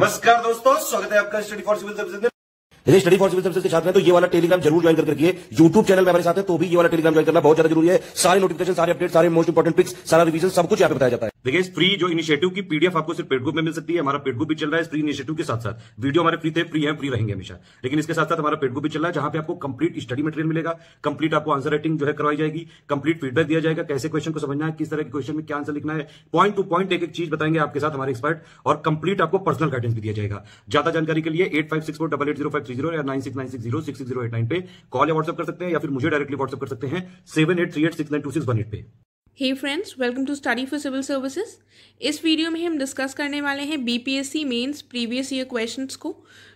नमस्कार दोस्तों, स्वागत है आपका स्टडी फॉर सिविल सर्विस में। यदि स्टडी फॉर सिविल सर्विस के साथ में तो ये वाला टेलीग्राम ज़रूर ज्वाइन करके रखिए। यूट्यूब चैनल में हमारे साथ है तो भी ये वाला टेलीग्राम ज्वाइन करना बहुत ज़्यादा ज़रूरी है। सारे नोटिफिकेशन सारे अपडेट सारे मोस्ट इंपॉर्टेंट पिक्स सारा रिवीजन सब कुछ यहाँ पे बताया जाता है। देखिए, इस फ्री जो इनिशिएटिव की पीडीएफ आपको सिर्फ़ पेड ग्रुप में मिल सकती है, हमारा पेड ग्रुप भी चल रहा है फ्री इनिशिएटिव के साथ साथ वीडियो हमारे फ्री थे फ्री है फ्री रहेंगे हमेशा। लेकिन इसके साथ साथ हमारा पेड ग्रुप भी चल रहा है, जहाँ पे आपको कंप्लीट स्टडी मटेरियल मिलेगा। कंप्लीट आपको आंसर राइटिंग जो है करवाई जाएगी। कंप्लीट फीडबैक दिया जाएगा, कैसे क्वेश्चन को समझना है, किस तरह के क्वेश्चन में क्या आंसर लिखना है। पॉइंट टू पॉइंट एक एक चीज़ बताएँगे आपके साथ हमारे एक्सपर्ट और कंप्लीट आपको पर्सनल गाइडेंस भी दिया जाएगा। ज़्यादा जानकारी के लिए eight five six four double eight zero five three zero या nine six nine six zero six zero eight nine पे कॉल या व्हाट्सअप कर सकते हैं, या फिर मुझे डायरेक्टली व्हाट्सअप कर सकते हैं seven eight three eight six nine two six one eight पे। Hey friends welcome to study for civil services इस वीडियो में हम डिस्कस करने वाले हैं BPSC mains previous year questions को,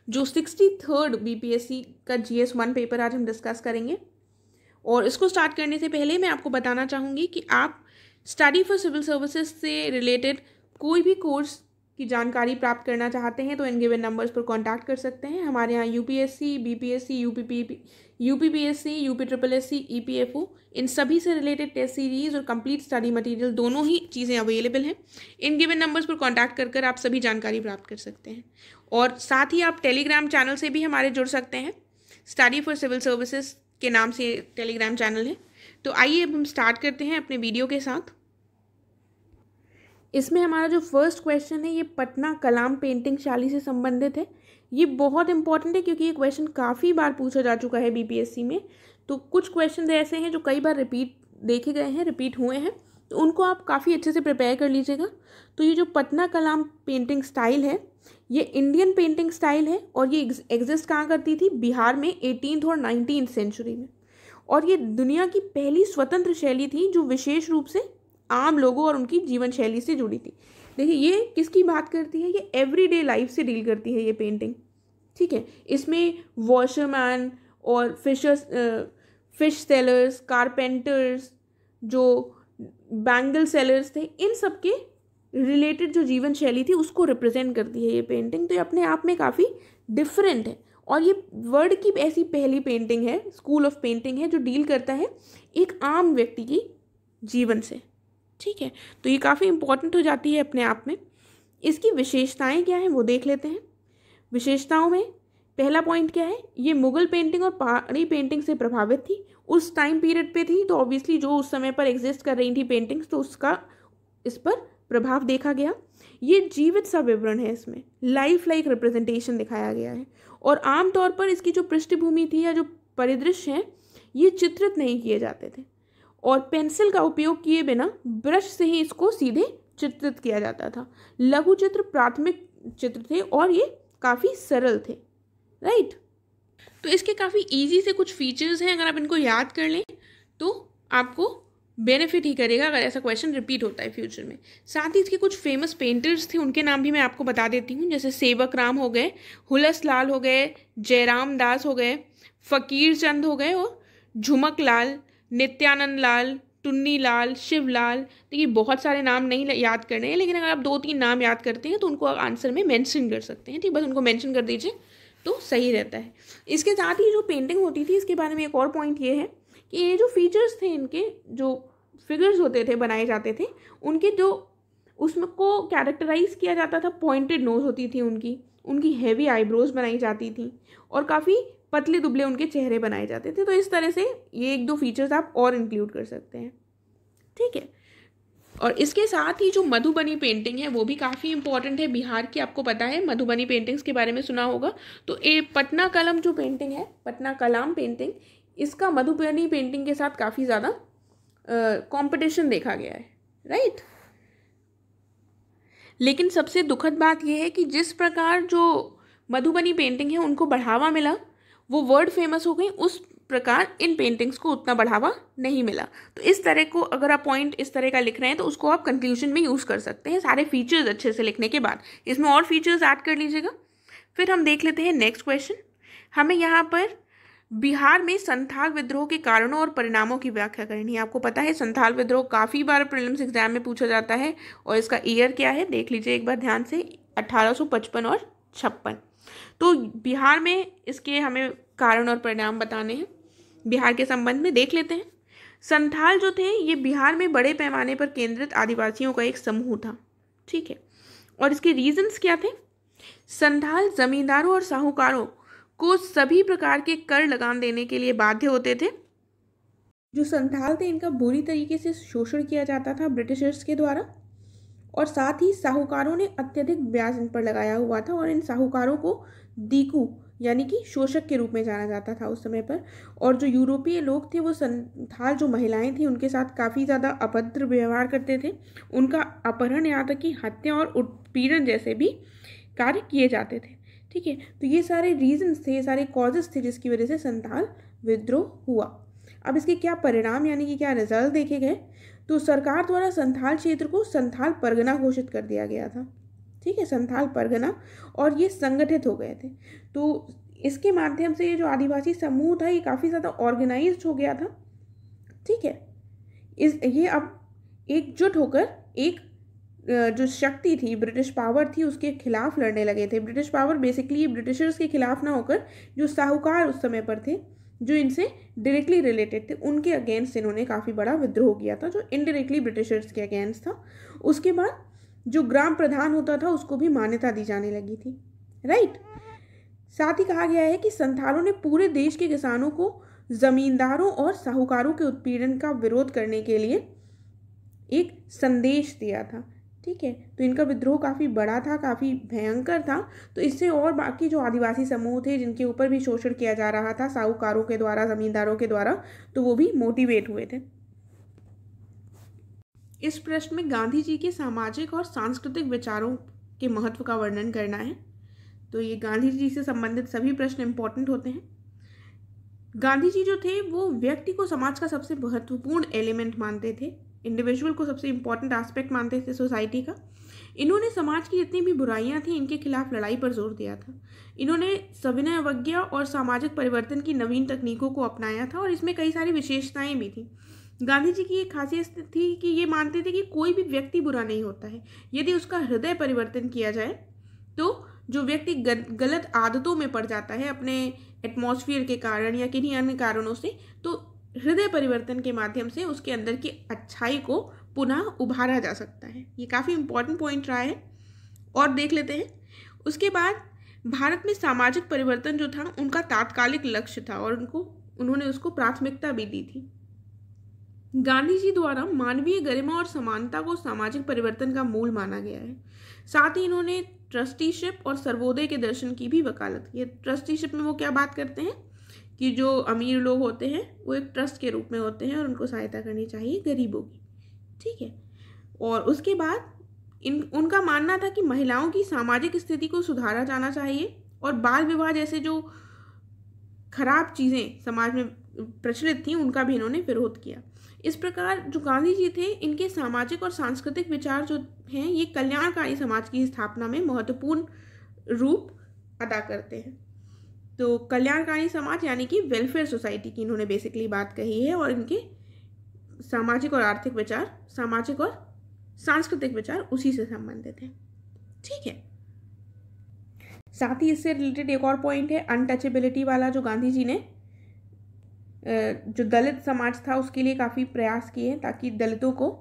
जो सिक्सटी थर्ड बीपीएससी का जीएस वन पेपर आज हम डिस्कस करेंगे। और इसको स्टार्ट करने से पहले मैं आपको बताना चाहूँगी कि आप स्टडी फॉर सिविल सर्विसेज़ से रिलेटेड कोई भी कोर्स की जानकारी प्राप्त करना चाहते हैं तो इन गिवन नंबर्स पर कॉन्टैक्ट कर सकते हैं। हमारे यहाँ UPSC BPSC UPP UPPSC UP triple S C E P F O इन सभी से रिलेटेड टेस्ट सीरीज़ और कंप्लीट स्टडी मटेरियल दोनों ही चीज़ें अवेलेबल हैं। इन गिवन नंबर्स पर कॉन्टैक्ट कर कर आप सभी जानकारी प्राप्त कर सकते हैं। और साथ ही आप टेलीग्राम चैनल से भी हमारे जुड़ सकते हैं। स्टडी फॉर सिविल सर्विसेज़ के नाम से टेलीग्राम चैनल है। तो आइए अब हम स्टार्ट करते हैं अपने वीडियो के साथ। इसमें हमारा जो फ़र्स्ट क्वेश्चन है, ये पटना कलाम पेंटिंग शाली से संबंधित है। ये बहुत इंपॉर्टेंट है क्योंकि ये क्वेश्चन काफ़ी बार पूछा जा चुका है बीपीएससी में। तो कुछ क्वेश्चन ऐसे हैं जो कई बार रिपीट देखे गए हैं रिपीट हुए हैं तो उनको आप काफ़ी अच्छे से प्रिपेयर कर लीजिएगा। तो ये जो पटना कलाम पेंटिंग स्टाइल है, ये इंडियन पेंटिंग स्टाइल है और ये एग्जिस्ट कहाँ करती थी? बिहार में एटीन और नाइनटीन सेंचुरी में। और ये दुनिया की पहली स्वतंत्र शैली थी जो विशेष रूप से आम लोगों और उनकी जीवन शैली से जुड़ी थी। देखिए, ये किसकी बात करती है? ये एवरीडे लाइफ से डील करती है ये पेंटिंग ठीक है? इसमें वॉशरमैन और फिशर्स फ़िश सेलर्स कारपेंटर्स जो बैंगल सेलर्स थे, इन सब के रिलेटेड जो जीवन शैली थी, उसको रिप्रेजेंट करती है ये पेंटिंग तो ये अपने आप में काफ़ी डिफरेंट है। और ये वर्ल्ड की ऐसी पहली पेंटिंग है स्कूल ऑफ़ पेंटिंग है, जो डील करता है एक आम व्यक्ति की जीवन से। ठीक है? तो ये काफ़ी इंपॉर्टेंट हो जाती है अपने आप में। इसकी विशेषताएँ क्या हैं, वो देख लेते हैं। विशेषताओं में, पहला पॉइंट क्या है? ये मुगल पेंटिंग और पहाड़ी पेंटिंग से प्रभावित थी। उस टाइम पीरियड पे थी तो ऑब्वियसली जो उस समय पर एग्जिस्ट कर रही थी पेंटिंग्स तो उसका इस पर प्रभाव देखा गया। ये जीवित सा विवरण है इसमें। लाइफ लाइक रिप्रेजेंटेशन दिखाया गया है। और आमतौर पर इसकी जो पृष्ठभूमि थी या जो परिदृश्य हैं, ये चित्रित नहीं किए जाते थे। और पेंसिल का उपयोग किए बिना ब्रश से ही इसको सीधे चित्रित किया जाता था। लघु चित्र प्राथमिक चित्र थे और ये काफ़ी सरल थे राइट तो इसके काफ़ी इजी से कुछ फीचर्स हैं, अगर आप इनको याद कर लें तो आपको बेनिफिट ही करेगा अगर ऐसा क्वेश्चन रिपीट होता है फ्यूचर में। साथ ही इसके कुछ फ़ेमस पेंटर्स थे, उनके नाम भी मैं आपको बता देती हूँ, जैसे सेवक राम हो गए, हुलस लाल हो गए, जयराम दास हो गए, फ़कीर चंद हो गए, और झुमक लाल, नित्यानंद लाल टुन्नी लाल शिवलाल देखिए बहुत सारे नाम नहीं याद करने हैं, लेकिन अगर आप दो तीन नाम याद करते हैं तो उनको आप आंसर में मेंशन कर सकते हैं, ठीक बस उनको मेंशन कर दीजिए तो सही रहता है। इसके साथ ही जो पेंटिंग होती थी, इसके बारे में एक और पॉइंट ये है कि ये जो फीचर्स थे इनके, जो फिगर्स होते थे, बनाए जाते थे, उनके जो, उसमें को कैरेक्टराइज किया जाता था पॉइंटेड नोज़ होती थी उनकी उनकी हैवी आईब्रोज बनाई जाती थी, और काफ़ी पतले दुबले उनके चेहरे बनाए जाते थे। तो इस तरह से ये एक दो फीचर्स आप और इंक्लूड कर सकते हैं। ठीक है? और इसके साथ ही जो मधुबनी पेंटिंग है, वो भी काफ़ी इंपॉर्टेंट है। बिहार की आपको पता है, मधुबनी पेंटिंग्स के बारे में सुना होगा। तो ये पटना कलम जो पेंटिंग है पटना कलाम पेंटिंग इसका मधुबनी पेंटिंग के साथ काफ़ी ज़्यादा कंपटीशन देखा गया है। राइट लेकिन सबसे दुखद बात यह है कि जिस प्रकार जो मधुबनी पेंटिंग है, उनको बढ़ावा मिला वो वर्ड फ़ेमस हो गई, उस प्रकार इन पेंटिंग्स को उतना बढ़ावा नहीं मिला। तो इस तरह को अगर आप पॉइंट इस तरह का लिख रहे हैं तो उसको आप कंक्लूजन में यूज़ कर सकते हैं, सारे फीचर्स अच्छे से लिखने के बाद। इसमें और फीचर्स ऐड कर लीजिएगा। फिर हम देख लेते हैं नेक्स्ट क्वेश्चन हमें यहाँ पर बिहार में संथाल विद्रोह के कारणों और परिणामों की व्याख्या करनी है। आपको पता है, संथाल विद्रोह काफ़ी बार प्रीलिम्स एग्ज़ाम में पूछा जाता है, और इसका ईयर क्या है, देख लीजिए एक बार ध्यान से, अठारह और छप्पन। तो बिहार में इसके हमें कारण और परिणाम बताने हैं। बिहार के संबंध में देख लेते हैं। संथाल जो थे, ये बिहार में बड़े पैमाने पर केंद्रित आदिवासियों का एक समूह था। ठीक है। और इसके रीजंस क्या थे? संथाल जमींदारों और साहूकारों को सभी प्रकार के कर लगान देने के लिए बाध्य होते थे। जो संथाल थे, इनका बुरी तरीके से शोषण किया जाता था ब्रिटिशर्स के द्वारा। और साथ ही साहूकारों ने अत्यधिक ब्याज इन पर लगाया हुआ था और इन साहूकारों को दीकू, यानी कि शोषक के रूप में जाना जाता था उस समय पर। और जो यूरोपीय लोग थे, वो संथाल जो महिलाएँ थी, उनके साथ काफ़ी ज़्यादा अभद्र व्यवहार करते थे। उनका अपहरण यहाँ तक कि हत्या और उत्पीड़न जैसे भी कार्य किए जाते थे। ठीक है तो ये सारे रीजंस थे, ये सारे कॉजेस थे जिसकी वजह से संथाल विद्रोह हुआ। अब इसके क्या परिणाम, यानी कि क्या रिज़ल्ट देखे गए? तो सरकार द्वारा संथाल क्षेत्र को संथाल परगना घोषित कर दिया गया था। ठीक है, संथाल परगना और ये संगठित हो गए थे। तो इसके माध्यम से ये जो आदिवासी समूह था, ये काफ़ी ज़्यादा ऑर्गेनाइज हो गया था। ठीक है, इस, ये अब एकजुट होकर एक जो शक्ति थी, ब्रिटिश पावर थी, उसके खिलाफ लड़ने लगे थे। ब्रिटिश पावर बेसिकली ब्रिटिशर्स के खिलाफ ना होकर, जो साहूकार उस समय पर थे, जो इनसे डायरेक्टली रिलेटेड थे, उनके अगेंस्ट इन्होंने काफ़ी बड़ा विद्रोह किया था, जो इनडायरेक्टली ब्रिटिशर्स के अगेंस्ट था। उसके बाद जो ग्राम प्रधान होता था, उसको भी मान्यता दी जाने लगी थी। राइट साथ ही कहा गया है कि संथालों ने पूरे देश के किसानों को जमींदारों और साहूकारों के उत्पीड़न का विरोध करने के लिए एक संदेश दिया था। ठीक है? तो इनका विद्रोह काफ़ी बड़ा था, काफ़ी भयंकर था। तो इससे और बाकी जो आदिवासी समूह थे, जिनके ऊपर भी शोषण किया जा रहा था, साहूकारों के द्वारा, ज़मींदारों के द्वारा तो वो भी मोटिवेट हुए थे। इस प्रश्न में गांधी जी के सामाजिक और सांस्कृतिक विचारों के महत्व का वर्णन करना है। तो ये गांधी जी से संबंधित सभी प्रश्न इंपॉर्टेंट होते हैं। गांधी जी जो थे, वो व्यक्ति को समाज का सबसे महत्वपूर्ण एलिमेंट मानते थे। इंडिविजुअल को सबसे इंपॉर्टेंट एस्पेक्ट मानते थे सोसाइटी का। इन्होंने समाज की जितनी भी बुराइयाँ थी, इनके खिलाफ लड़ाई पर ज़ोर दिया था। इन्होंने सविनय अवज्ञा और सामाजिक परिवर्तन की नवीन तकनीकों को अपनाया था और इसमें कई सारी विशेषताएँ भी थी। गांधी जी की एक खासियत थी कि ये मानते थे कि कोई भी व्यक्ति बुरा नहीं होता है। यदि उसका हृदय परिवर्तन किया जाए तो जो व्यक्ति गलत आदतों में पड़ जाता है अपने एटमॉस्फेयर के कारण या किन्हीं अन्य कारणों से तो हृदय परिवर्तन के माध्यम से उसके अंदर की अच्छाई को पुनः उभारा जा सकता है। ये काफ़ी इंपॉर्टेंट पॉइंट रहा है। और देख लेते हैं, उसके बाद भारत में सामाजिक परिवर्तन जो था, उनका तात्कालिक लक्ष्य था और उनको, उन्होंने उसको प्राथमिकता भी दी थी। गांधी जी द्वारा मानवीय गरिमा और समानता को सामाजिक परिवर्तन का मूल माना गया है। साथ ही इन्होंने ट्रस्टीशिप और सर्वोदय के दर्शन की भी वकालत की है। ट्रस्टीशिप में वो क्या बात करते हैं? कि जो अमीर लोग होते हैं, वो एक ट्रस्ट के रूप में होते हैं और उनको सहायता करनी चाहिए गरीबों की। ठीक है? और उसके बाद इन, उनका मानना था कि महिलाओं की सामाजिक स्थिति को सुधारा जाना चाहिए और बाल विवाह जैसे जो खराब चीज़ें समाज में प्रचलित थी, उनका भी इन्होंने विरोध किया। इस प्रकार जो गांधी जी थे, इनके सामाजिक और सांस्कृतिक विचार जो हैं, ये कल्याणकारी समाज की स्थापना में महत्वपूर्ण रूप अदा करते हैं। तो कल्याणकारी समाज यानी कि वेलफेयर सोसाइटी की इन्होंने बेसिकली बात कही है और इनके सामाजिक और आर्थिक विचार, सामाजिक और सांस्कृतिक विचार उसी से संबंधित हैं। ठीक है। साथ ही इससे रिलेटेड एक और पॉइंट है अनटचेबिलिटी वाला जो गांधी जी ने जो दलित समाज था, उसके लिए काफ़ी प्रयास किए हैं ताकि दलितों को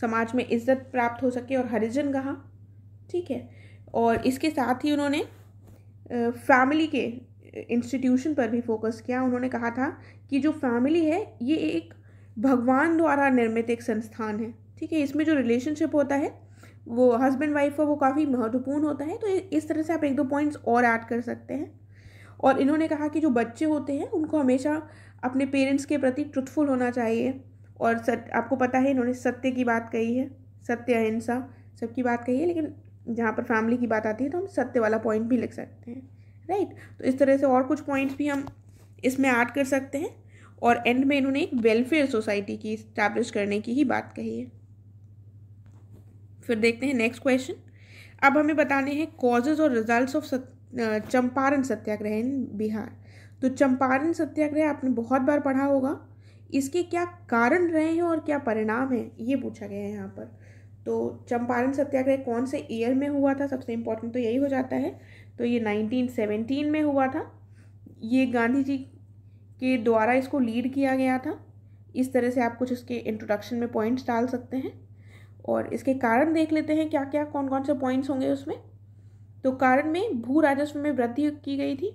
समाज में इज़्ज़त प्राप्त हो सके और हरिजन कहा ठीक है? और इसके साथ ही उन्होंने फैमिली के इंस्टीट्यूशन पर भी फोकस किया। उन्होंने कहा था कि जो फैमिली है, ये एक भगवान द्वारा निर्मित एक संस्थान है। ठीक है? इसमें जो रिलेशनशिप होता है, वो हस्बैंड वाइफ का वो काफ़ी महत्वपूर्ण होता है। तो इस तरह से आप एक दो पॉइंट्स और ऐड कर सकते हैं। और इन्होंने कहा कि जो बच्चे होते हैं, उनको हमेशा अपने पेरेंट्स के प्रति ट्रुथफुल होना चाहिए। और सत, आपको पता है, इन्होंने सत्य की बात कही है, सत्य, अहिंसा, सबकी बात कही है, लेकिन जहाँ पर फैमिली की बात आती है तो हम सत्य वाला पॉइंट भी लिख सकते हैं राइट तो इस तरह से और कुछ पॉइंट्स भी हम इसमें ऐड कर सकते हैं। और एंड में इन्होंने एक वेलफेयर सोसाइटी की इस्टेब्लिश करने की ही बात कही है। फिर देखते हैं नेक्स्ट क्वेश्चन अब हमें बताने हैं कॉजेज और results of Champaran Satyagraha in Bihar. तो चंपारण सत्याग्रह आपने बहुत बार पढ़ा होगा। इसके क्या कारण रहे हैं और क्या परिणाम है, ये पूछा गया है यहाँ पर। तो चंपारण सत्याग्रह कौन से ईयर में हुआ था, सबसे इम्पोर्टेंट तो यही हो जाता है। तो ये 1917 में हुआ था। ये गांधी जी के द्वारा इसको लीड किया गया था। इस तरह से आप कुछ इसके इंट्रोडक्शन में पॉइंट्स डाल सकते हैं। और इसके कारण देख लेते हैं क्या क्या कौन कौन से पॉइंट्स होंगे उसमें। तो कारण में भू राजस्व में वृद्धि की गई थी।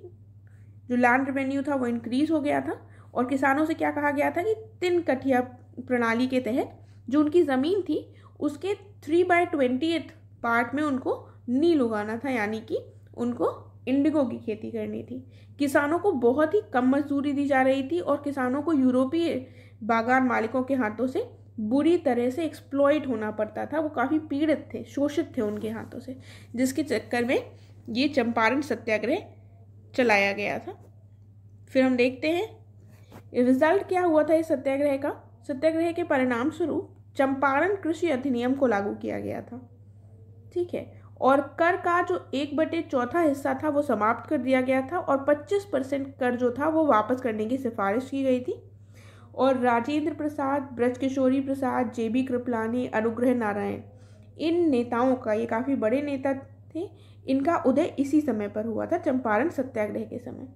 जो लैंड रेवेन्यू था वो इंक्रीज हो गया था और किसानों से क्या कहा गया था कि तिन कठिया प्रणाली के तहत जो उनकी ज़मीन थी, उसके थ्री बाय ट्वेंटी पार्ट में उनको नील उगाना था, यानी कि उनको इंडिगो की खेती करनी थी। किसानों को बहुत ही कम मजदूरी दी जा रही थी और किसानों को यूरोपीय बागान मालिकों के हाथों से बुरी तरह से एक्सप्लॉइट होना पड़ता था। वो काफ़ी पीड़ित थे, शोषित थे उनके हाथों से, जिसके चक्कर में ये चंपारण सत्याग्रह चलाया गया था। फिर हम देखते हैं रिज़ल्ट क्या हुआ था इस सत्याग्रह का? सत्याग्रह के परिणाम स्वरूप चंपारण कृषि अधिनियम को लागू किया गया था। ठीक है, और कर का जो एक बटे चौथा हिस्सा था, वो समाप्त कर दिया गया था, और 25 परसेंट कर जो था, वो वापस करने की सिफारिश की गई थी। और राजेंद्र प्रसाद, ब्रजकिशोरी प्रसाद जे बी कृपलानी, अनुग्रह नारायण। इन नेताओं का, ये काफ़ी बड़े नेता थे, इनका उदय इसी समय पर हुआ था, चंपारण सत्याग्रह के समय।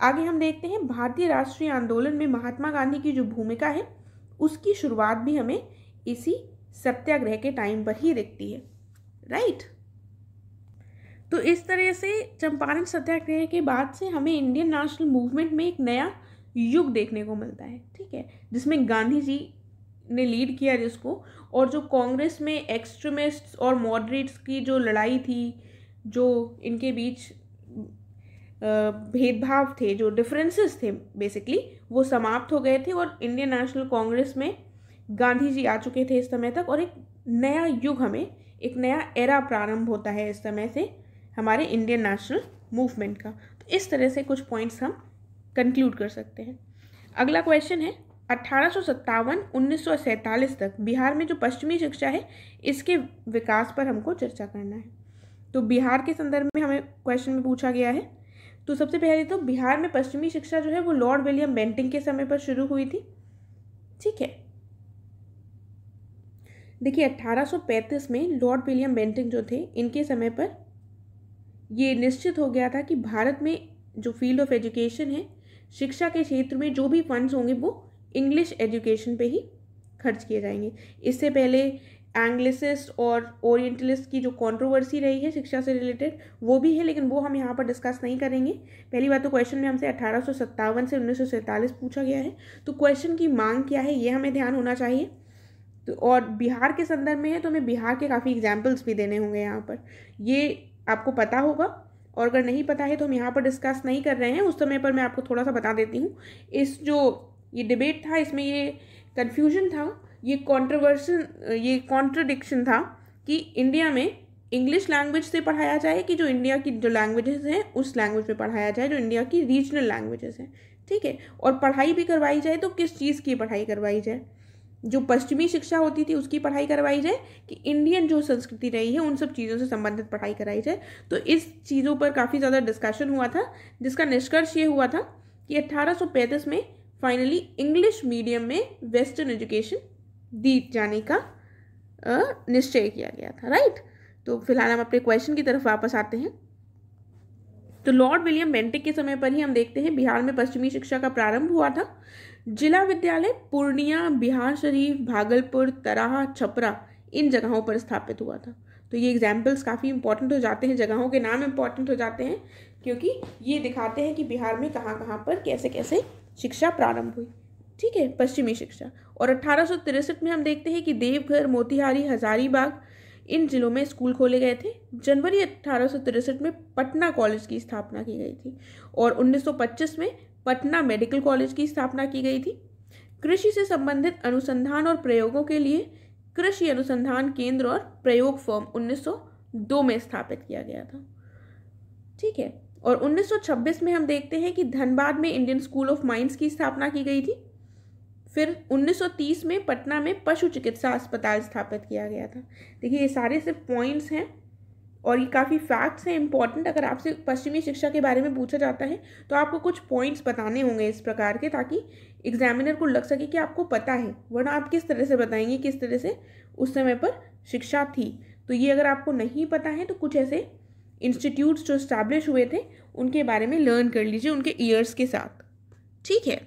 आगे हम देखते हैं, भारतीय राष्ट्रीय आंदोलन में महात्मा गांधी की जो भूमिका है, उसकी शुरुआत भी हमें इसी सत्याग्रह के टाइम पर ही दिखती है। राइट तो इस तरह से चंपारण सत्याग्रह के बाद से हमें इंडियन नेशनल मूवमेंट में एक नया युग देखने को मिलता है, ठीक है? जिसमें गांधी जी ने लीड किया जिसको और जो कांग्रेस में एक्सट्रीमिस्ट्स और मॉडरेट्स की जो लड़ाई थी, जो इनके बीच भेदभाव थे, जो डिफरेंसेस थे बेसिकली वो समाप्त हो गए थे और इंडियन नेशनल कांग्रेस में गांधी जी आ चुके थे इस समय तक और एक नया युग हमें, एक नया एरा प्रारंभ होता है इस समय से हमारे इंडियन नेशनल मूवमेंट का। तो इस तरह से कुछ पॉइंट्स हम कंक्लूड कर सकते हैं। अगला क्वेश्चन है अट्ठारह सौ सत्तावन, उन्नीस सौ सैंतालीस तक बिहार में जो पश्चिमी शिक्षा है, इसके विकास पर हमको चर्चा करना है। तो बिहार के संदर्भ में हमें क्वेश्चन में पूछा गया है। तो सबसे पहले तो बिहार में पश्चिमी शिक्षा जो है, वो लॉर्ड विलियम बेंटिंग के समय पर शुरू हुई थी। ठीक है? देखिए 1835 में लॉर्ड विलियम बेंटिंग जो थे, इनके समय पर ये निश्चित हो गया था कि भारत में जो फ़ील्ड ऑफ़ एजुकेशन है शिक्षा के क्षेत्र में जो भी फंड्स होंगे, वो इंग्लिश एजुकेशन पे ही खर्च किए जाएँगे। इससे पहले एंग्लिसिस्ट और ओरिएंटलिस्ट की जो कंट्रोवर्सी रही है शिक्षा से रिलेटेड वो भी है, लेकिन वो हम यहाँ पर डिस्कस नहीं करेंगे। पहली बात तो क्वेश्चन में हमसे अठारह से उन्नीस सौ सैंतालीस पूछा गया है। तो क्वेश्चन की मांग क्या है, ये हमें ध्यान होना चाहिए। तो और बिहार के संदर्भ में है तो हमें बिहार के काफ़ी एग्जाम्पल्स भी देने होंगे यहाँ पर। ये आपको पता होगा। और अगर नहीं पता है तो हम यहाँ पर डिस्कस नहीं कर रहे हैं। उस समय पर मैं आपको थोड़ा सा बता देती हूँ। इस जो ये डिबेट था, इसमें ये कन्फ्यूज़न था, ये कॉन्ट्रोवर्सन ये कॉन्ट्रडिक्शन था कि इंडिया में इंग्लिश लैंग्वेज से पढ़ाया जाए कि जो इंडिया की जो लैंग्वेजेस हैं, उस लैंग्वेज में पढ़ाया जाए, जो इंडिया की रीजनल लैंग्वेजेस हैं। ठीक है? और पढ़ाई भी करवाई जाए तो किस चीज़ की पढ़ाई करवाई जाए? जो पश्चिमी शिक्षा होती थी, उसकी पढ़ाई करवाई जाए, कि इंडियन जो संस्कृति रही है, उन सब चीज़ों से संबंधित पढ़ाई कराई जाए। तो इस चीज़ों पर काफ़ी ज़्यादा डिस्कशन हुआ था, जिसका निष्कर्ष ये हुआ था कि अट्ठारह में फाइनली इंग्लिश मीडियम में वेस्टर्न एजुकेशन दी जाने का निश्चय किया गया था राइट तो फ़िलहाल हम अपने क्वेश्चन की तरफ़ वापस आते हैं। तो लॉर्ड विलियम बेंटिक के समय पर ही हम देखते हैं, बिहार में पश्चिमी शिक्षा का प्रारंभ हुआ था। जिला विद्यालय पूर्णिया, बिहार शरीफ, भागलपुर, तराह, छपरा, इन जगहों पर स्थापित हुआ था। तो ये एग्जाम्पल्स काफ़ी इंपॉर्टेंट हो जाते हैं, जगहों के नाम इंपॉर्टेंट हो जाते हैं, क्योंकि ये दिखाते हैं कि बिहार में कहाँ कहाँ पर कैसे कैसे शिक्षा प्रारंभ हुई। ठीक है, पश्चिमी शिक्षा। और अट्ठारह में हम देखते हैं कि देवघर, मोतिहारी, हजारीबाग, इन जिलों में स्कूल खोले गए थे। जनवरी अट्ठारह में पटना कॉलेज की स्थापना की गई थी। और 1925 में पटना मेडिकल कॉलेज की स्थापना की गई थी। कृषि से संबंधित अनुसंधान और प्रयोगों के लिए कृषि अनुसंधान केंद्र और प्रयोग फर्म 1902 में स्थापित किया गया था। ठीक है, और 1926 में हम देखते हैं कि धनबाद में इंडियन स्कूल ऑफ़ माइंस की स्थापना की गई थी। फिर 1930 में पटना में पशु चिकित्सा अस्पताल स्थापित किया गया था। देखिए, ये सारे सिर्फ़ पॉइंट्स हैं। और ये काफ़ी फैक्ट्स हैं इंपॉर्टेंट अगर आपसे पश्चिमी शिक्षा के बारे में पूछा जाता है तो आपको कुछ पॉइंट्स बताने होंगे इस प्रकार के, ताकि एग्जामिनर को लग सके कि आपको पता है, वरना आप किस तरह से बताएँगे, किस तरह से उस समय पर शिक्षा थी। तो ये अगर आपको नहीं पता है तो कुछ ऐसे इंस्टीट्यूट्स जो इस्टेब्लिश हुए थे, उनके बारे में लर्न कर लीजिए उनके ईयर्स के साथ। ठीक है?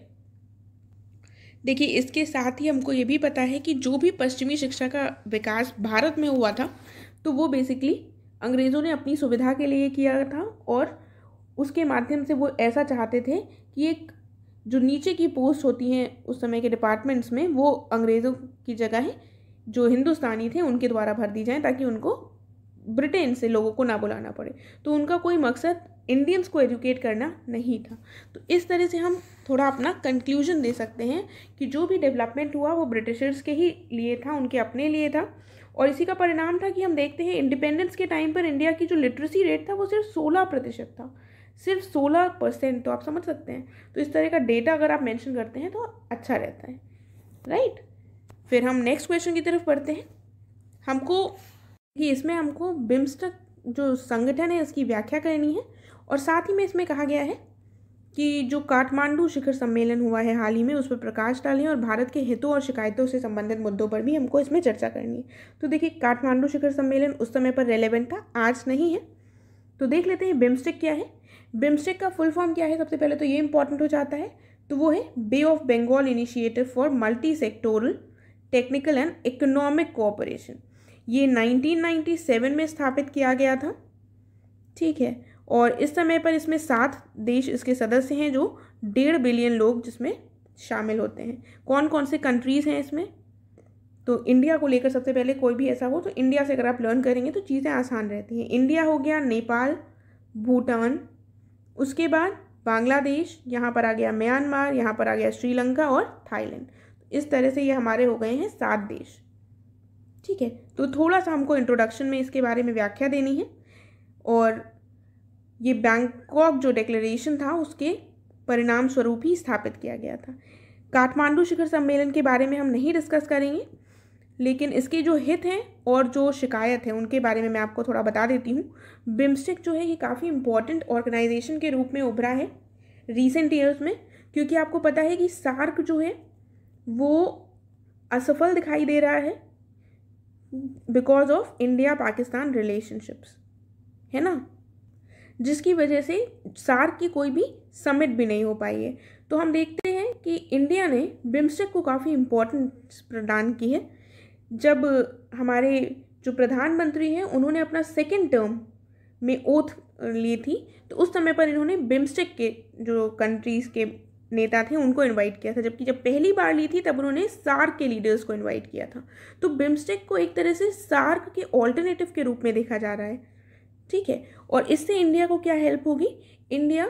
देखिए, इसके साथ ही हमको ये भी पता है कि जो भी पश्चिमी शिक्षा का विकास भारत में हुआ था तो वो बेसिकली अंग्रेज़ों ने अपनी सुविधा के लिए किया था और उसके माध्यम से वो ऐसा चाहते थे कि एक जो नीचे की पोस्ट होती हैं उस समय के डिपार्टमेंट्स में, वो अंग्रेज़ों की जगह जो हिंदुस्तानी थे, उनके द्वारा भर दी जाएँ ताकि उनको ब्रिटेन से लोगों को ना बुलाना पड़े। तो उनका कोई मकसद इंडियंस को एजुकेट करना नहीं था। तो इस तरह से हम थोड़ा अपना कंक्लूजन दे सकते हैं कि जो भी डेवलपमेंट हुआ, वो ब्रिटिशर्स के ही लिए था, उनके अपने लिए था। और इसी का परिणाम था कि हम देखते हैं इंडिपेंडेंस के टाइम पर इंडिया की जो लिटरेसी रेट था वो सिर्फ़ सोलह प्रतिशत था। सिर्फ़ सोलह परसेंट तो आप समझ सकते हैं। तो इस तरह का डेटा अगर आप मेंशन करते हैं तो अच्छा रहता है। राइट फिर हम नेक्स्ट क्वेश्चन की तरफ़ बढ़ते हैं। हमको कि इसमें हमको बिम्स्टक जो संगठन है उसकी व्याख्या करनी है और साथ ही में इसमें कहा गया है कि जो काठमांडू शिखर सम्मेलन हुआ है हाल ही में, उस पर प्रकाश डालें और भारत के हितों और शिकायतों से संबंधित मुद्दों पर भी हमको इसमें चर्चा करनी है। तो देखिए, काठमांडू शिखर सम्मेलन उस समय पर रेलेवेंट था, आज नहीं है। तो देख लेते हैं, बिम्स्टिक क्या है? बिम्स्टिक का फुल फॉर्म क्या है? सबसे पहले तो ये इंपॉर्टेंट हो जाता है। तो वो है Bay of Bengal initiative for multi sectoral technical and economic cooperation ये 1997 में स्थापित किया गया था। ठीक है और इस समय पर इसमें सात देश इसके सदस्य हैं जो डेढ़ बिलियन लोग जिसमें शामिल होते हैं। कौन कौन से कंट्रीज़ हैं इसमें? तो इंडिया को लेकर सबसे पहले कोई भी ऐसा हो तो इंडिया से अगर आप लर्न करेंगे तो चीज़ें आसान रहती हैं। इंडिया हो गया, नेपाल, भूटान, उसके बाद बांग्लादेश, यहाँ पर आ गया म्यांमार, यहाँ पर आ गया श्रीलंका और थाईलैंड। इस तरह से ये हमारे हो गए हैं सात देश। ठीक है तो थोड़ा सा हमको इंट्रोडक्शन में इसके बारे में व्याख्या देनी है। और ये बैंकॉक जो डिक्लेरेशन था, उसके परिणाम स्वरूप ही स्थापित किया गया था। काठमांडू शिखर सम्मेलन के बारे में हम नहीं डिस्कस करेंगे, लेकिन इसके जो हित हैं और जो शिकायत है, उनके बारे में मैं आपको थोड़ा बता देती हूँ। बिम्स्टिक जो है, ये काफ़ी इंपॉर्टेंट ऑर्गेनाइजेशन के रूप में उभरा है रिसेंट ईयर्स में, क्योंकि आपको पता है कि सार्क जो है, वो असफल दिखाई दे रहा है because of India Pakistan relationships है ना? जिसकी वजह से सार्क की कोई भी समिट भी नहीं हो पाई है। तो हम देखते हैं कि इंडिया ने बिम्स्टेक को काफ़ी इम्पोर्टेंस प्रदान की है। जब हमारे जो प्रधानमंत्री हैं, उन्होंने अपना सेकेंड टर्म में ओथ ली थी तो उस समय पर इन्होंने बिम्स्टेक के जो कंट्रीज़ के नेता थे, उनको इनवाइट किया था। जबकि जब पहली बार ली थी, तब उन्होंने सार्क के लीडर्स को इनवाइट किया था। तो बिम्स्टेक को एक तरह से सार्क के ऑल्टरनेटिव के रूप में देखा जा रहा है। ठीक है? और इससे इंडिया को क्या हेल्प होगी? इंडिया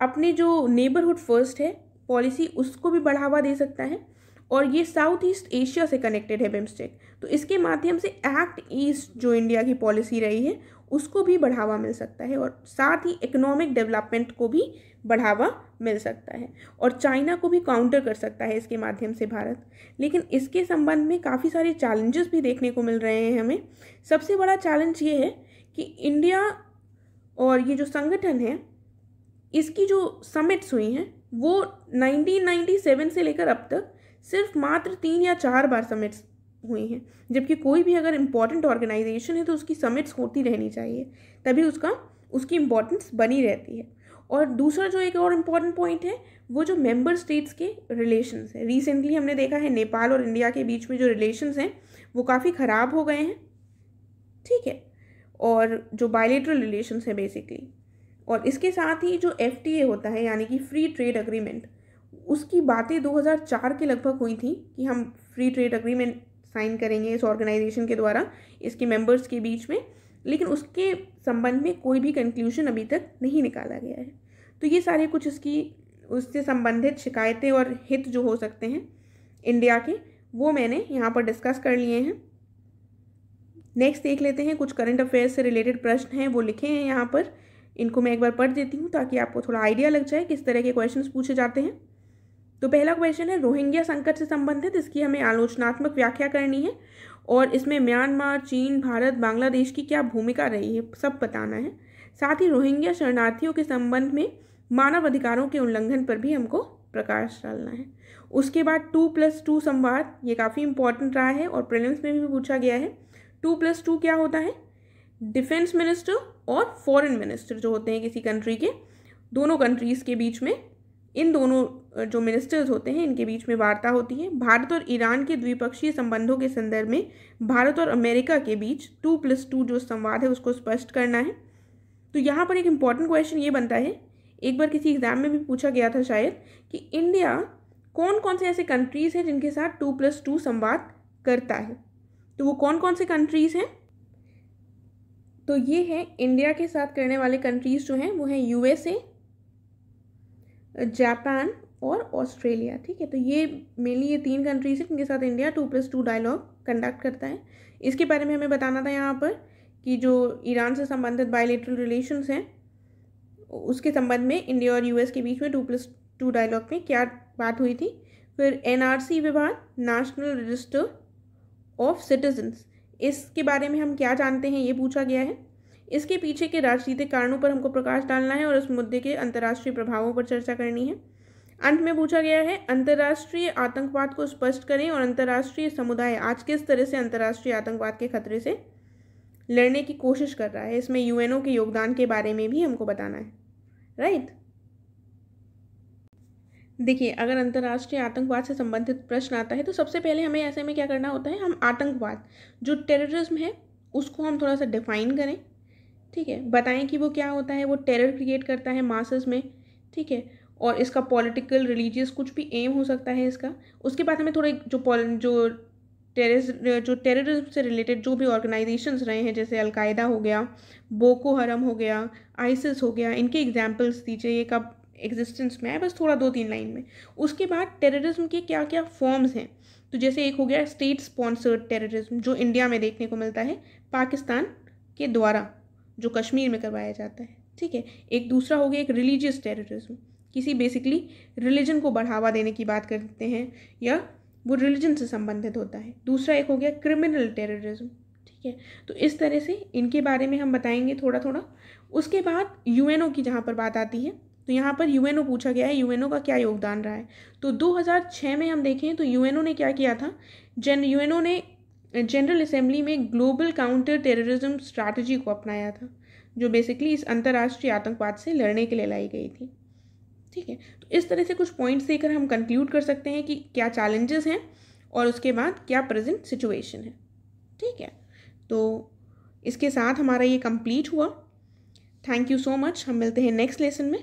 अपने जो नेबरहुड फ़र्स्ट है पॉलिसी उसको भी बढ़ावा दे सकता है और ये साउथ ईस्ट एशिया से कनेक्टेड है बिम्स्टेक तो इसके माध्यम से एक्ट ईस्ट जो इंडिया की पॉलिसी रही है, उसको भी बढ़ावा मिल सकता है और साथ ही इकोनॉमिक डेवलपमेंट को भी बढ़ावा मिल सकता है और चाइना को भी काउंटर कर सकता है इसके माध्यम से भारत। लेकिन इसके संबंध में काफ़ी सारे चैलेंजेस भी देखने को मिल रहे हैं हमें। सबसे बड़ा चैलेंज ये है कि इंडिया और ये जो संगठन है, इसकी जो समिट्स हुई हैं, वो 1997 से लेकर अब तक सिर्फ़ मात्र तीन या चार बार समिट्स हुई हैं। जबकि कोई भी अगर इंपॉर्टेंट ऑर्गेनाइजेशन है तो उसकी समिट्स होती रहनी चाहिए। तभी उसका, उसकी इम्पोर्टेंस बनी रहती है। और दूसरा जो एक और इंपॉर्टेंट पॉइंट है, वो जो मेंबर स्टेट्स के रिलेशंस हैं। रिसेंटली हमने देखा है, नेपाल और इंडिया के बीच में जो रिलेशंस हैं, वो काफ़ी ख़राब हो गए हैं। ठीक है। और जो बायोलेट्रल रिलेशंस हैं बेसिकली और इसके साथ ही जो एफटीए होता है, यानी कि फ्री ट्रेड अग्रीमेंट उसकी बातें 2004 के लगभग हुई थी कि हम फ्री ट्रेड अग्रीमेंट साइन करेंगे इस ऑर्गेनाइजेशन के द्वारा, इसके मेंबर्स के बीच में, लेकिन उसके संबंध में कोई भी कंक्लूजन अभी तक नहीं निकाला गया है। तो ये सारे कुछ इसकी, उससे संबंधित शिकायतें और हित जो हो सकते हैं इंडिया के, वो मैंने यहाँ पर डिस्कस कर लिए हैं। नेक्स्ट देख लेते हैं, कुछ करंट अफेयर्स से रिलेटेड प्रश्न हैं, वो लिखे हैं यहाँ पर। इनको मैं एक बार पढ़ देती हूँ ताकि आपको थोड़ा आइडिया लग जाए किस तरह के क्वेश्चन पूछे जाते हैं। तो पहला क्वेश्चन है, रोहिंग्या संकट से संबंधित, इसकी हमें आलोचनात्मक व्याख्या करनी है। और इसमें म्यांमार, चीन, भारत, बांग्लादेश की क्या भूमिका रही है, सब बताना है। साथ ही रोहिंग्या शरणार्थियों के संबंध में मानव अधिकारों के उल्लंघन पर भी हमको प्रकाश डालना है। उसके बाद टू प्लस टू संवाद, ये काफ़ी इंपॉर्टेंट रहा है और प्रिलिम्स में भी पूछा गया है। टू प्लस टू क्या होता है? डिफेंस मिनिस्टर और फॉरेन मिनिस्टर जो होते हैं किसी कंट्री के, दोनों कंट्रीज़ के बीच में, इन दोनों जो मिनिस्टर्स होते हैं, इनके बीच में वार्ता होती है। भारत और ईरान के द्विपक्षीय संबंधों के संदर्भ में भारत और अमेरिका के बीच टू प्लस टू जो संवाद है, उसको स्पष्ट करना है। तो यहाँ पर एक इंपॉर्टेंट क्वेश्चन ये बनता है। एक बार किसी एग्ज़ाम में भी पूछा गया था शायद कि इंडिया कौन कौन से ऐसे कंट्रीज़ हैं जिनके साथ टू प्लस टू संवाद करता है? तो वो कौन कौन से कंट्रीज़ हैं? तो ये है इंडिया के साथ करने वाले कंट्रीज़ जो हैं, वो हैं यूएसए जापान और ऑस्ट्रेलिया ठीक है? तो ये मेनली ये तीन कंट्रीज़ हैं जिनके साथ India two plus two dialogue conduct करता है। इसके बारे में हमें बताना था यहाँ पर कि जो ईरान से संबंधित बायोलेट्रल रिलेशंस हैं, उसके संबंध में इंडिया और यूएस के बीच में टू प्लस टू डायलॉग में क्या बात हुई थी? फिर एनआरसी विभाग नेशनल रजिस्टर ऑफ़ सिटीजन्स इसके बारे में हम क्या जानते हैं, ये पूछा गया है। इसके पीछे के राजनीतिक कारणों पर हमको प्रकाश डालना है और उस मुद्दे के अंतर्राष्ट्रीय प्रभावों पर चर्चा करनी है। अंत में पूछा गया है, अंतर्राष्ट्रीय आतंकवाद को स्पष्ट करें और अंतर्राष्ट्रीय समुदाय आज किस तरह से अंतर्राष्ट्रीय आतंकवाद के खतरे से लड़ने की कोशिश कर रहा है, इसमें यूएनओ के योगदान के बारे में भी हमको बताना है। राइट? देखिए, अगर अंतर्राष्ट्रीय आतंकवाद से संबंधित प्रश्न आता है तो सबसे पहले हमें ऐसे में क्या करना होता है? हम आतंकवाद, जो टेररिज्म है, उसको हम थोड़ा सा डिफाइन करें, ठीक है? बताएँ कि वो क्या होता है? वो टेरर क्रिएट करता है मासेस में, ठीक है? और इसका पॉलिटिकल रिलीजियस कुछ भी एम हो सकता है इसका। उसके बाद हमें थोड़ा जो जो टेररिस जो टेररिज्म से रिलेटेड जो भी ऑर्गेनाइजेशंस रहे हैं, जैसे अलकायदा हो गया बोको हरम हो गया आइसिस हो गया, इनके एग्जाम्पल्स दीजिए, ये कब एग्जिस्टेंस में है, बस थोड़ा दो तीन लाइन में। उसके बाद टेररिज्म के क्या क्या फॉर्म्स हैं? तो जैसे एक हो गया स्टेट स्पॉन्सर्ड टेररिज्म जो इंडिया में देखने को मिलता है, पाकिस्तान के द्वारा, जो कश्मीर में करवाया जाता है। ठीक है? एक दूसरा हो गया एक रिलीजियस टेररिज्म किसी बेसिकली रिलीजन को बढ़ावा देने की बात करते हैं, या वो रिलीजन से संबंधित होता है। दूसरा एक हो गया क्रिमिनल टेररिज्म ठीक है? तो इस तरह से इनके बारे में हम बताएँगे थोड़ा थोड़ा उसके बाद यूएनओ की जहाँ पर बात आती है तो यहाँ पर यूएनओ पूछा गया है यूएनओ का क्या योगदान रहा है? तो 2006 में हम देखें तो यूएनओ ने क्या किया था? जन यूएनओ ने जनरल असेंबली में ग्लोबल काउंटर टेररिज्म स्ट्रैटेजी को अपनाया था, जो बेसिकली इस अंतर्राष्ट्रीय आतंकवाद से लड़ने के लिए लाई गई थी। ठीक है तो इस तरह से कुछ पॉइंट्स देकर हम कंक्लूड कर सकते हैं कि क्या चैलेंजेस हैं और उसके बाद क्या प्रेजेंट सिचुएशन है। ठीक है तो इसके साथ हमारा ये कंप्लीट हुआ। थैंक यू सो मच हम मिलते हैं नेक्स्ट लेसन में।